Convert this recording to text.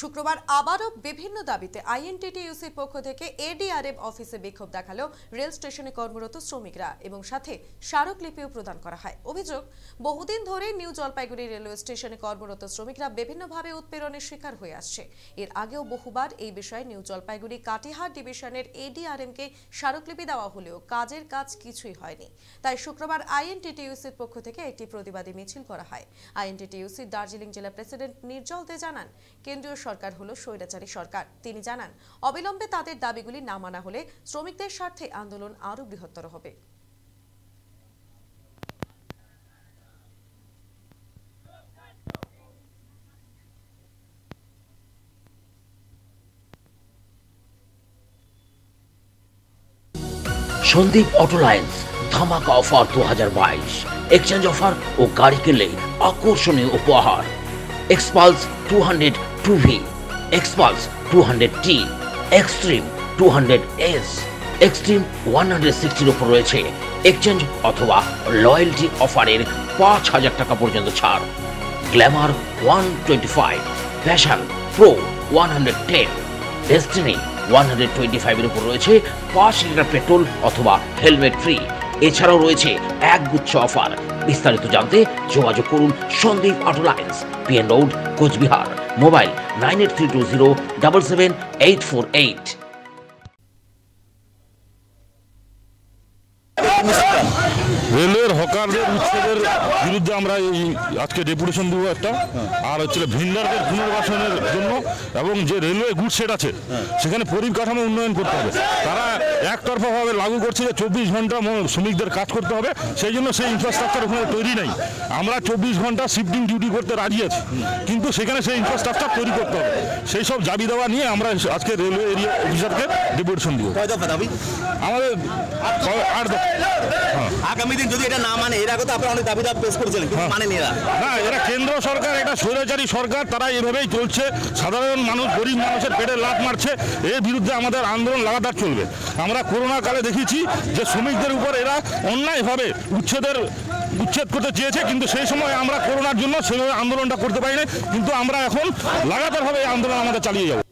শুক্রবার আবারও বিভিন্ন দাবিতে আইএনটিটিইউসির পক্ষ থেকে এডিআরএফ অফিসে বিক্ষোভ দেখাল রেল স্টেশনে কর্মরত শ্রমিকরা এবং সাথে স্মারকলিপিও প্রদান করা হয়। অভিযোগ, বহুদিন ধরে নিউ জলপাইগুড়ি রেলওয়ে স্টেশনে কর্মরত শ্রমিকরা বিভিন্নভাবে উৎপীড়নের শিকার হয়ে আসছে। এর আগেও বহুবার এই বিষয়ে নিউ জলপাইগুড়ি কাটিহার ডিভিশনের এডিআরএমকে স্মারকলিপি দেওয়া হলেও কাজের কাজ কিছুই হয়নি। তাই শুক্রবার আইএনটিটিইউসির পক্ষ থেকে একটি প্রতিবাদী মিছিল করা হয়। আইএনটিটিইউসির দার্জিলিং জেলা প্রেসিডেন্ট নির্জল দে জানান, কেন্দ্রীয় সরকার হলো স্বৈরাচারী সরকার। তিনি জানান, অবিলম্বে তাদের দাবিগুলি না মানা হলে শ্রমিকদের স্বার্থে আন্দোলন আরও বৃহত্তর হবে। সন্দীপ অটোলাইন্স, ধামাকা অফার দু হাজার বাইশ। এক্সচেঞ্জ অফার ও গাড়ি কিনলে আকর্ষণীয় উপহার। Xpulse two hundred two V Xpulse two hundred T Xtreme two hundred S Xtreme one hundred সিক্সটির উপর রয়েছে। এক্সচেঞ্জ অথবা লয়্যালটি অফারের পাঁচ হাজার টাকা পর্যন্ত ছাড়। Glamour one twenty five fashion pro one hundred ten Destini one hundred twenty ফাইভের উপর রয়েছে। পাঁচ লিটার পেট্রোল অথবা হেলমেট ফ্রি এছাড়াও রয়েছে এক গুচ্ছ অফার বিস্তারিত জানতে যোগাযোগ করুন Sandeep auto lines, PN road, Coochbehar. Mobile nine eight three two zero double seven eight four eight. রেলের হকারদের উচ্ছেদের বিরুদ্ধে আমরা এই আজকে ডেপুটেশন দেবো একটা। আর হচ্ছে ভিন্ডারদের পুনর্বাসনের জন্য এবং যে রেলওয়ে গুড সেট আছে সেখানে পরিকাঠামো উন্নয়ন করতে হবে। তারা একতরফাভাবে লাগু করছে যে চব্বিশ ঘণ্টা শ্রমিকদের কাজ করতে হবে সেই জন্য সেই ইনফ্রাস্ট্রাকচার ওখানে তৈরি নেই। আমরা চব্বিশ ঘণ্টা শিফটিং ডিউটি করতে রাজি আছি কিন্তু সেখানে সেই ইনফ্রাস্ট্রাকচার তৈরি করতে হবে। সেই সব দাবি দেওয়া নিয়ে আমরা আজকে রেলওয়ে এরিয়া অফিসারকে ডেপুটেশন দিব। আমাদের আগামী দিন যদি এটা না মানে এর আগে তো আপনারা অনেক দাবি দাবি পেশ করেছিলেন কিন্তু হ্যাঁ। মানেনি এরা। না এরা কেন্দ্র সরকার এটা স্বৈরাচারী সরকার তারা এভাবেই চলছে। সাধারণ মানুষ গরিব মানুষের পেটে লাভ মারছে। এর বিরুদ্ধে আমাদের আন্দোলন লাগাতার চলবে। আমরা করোনা কালে দেখেছি যে শ্রমিকদের উপর এরা অন্যায়ভাবে উচ্ছেদের উচ্ছেদ করতে চেয়েছে কিন্তু সেই সময় আমরা করোনার জন্য সেভাবে আন্দোলনটা করতে পারি না কিন্তু আমরা এখন লাগাতারভাবে এই আন্দোলন আমাদের চালিয়ে যাব।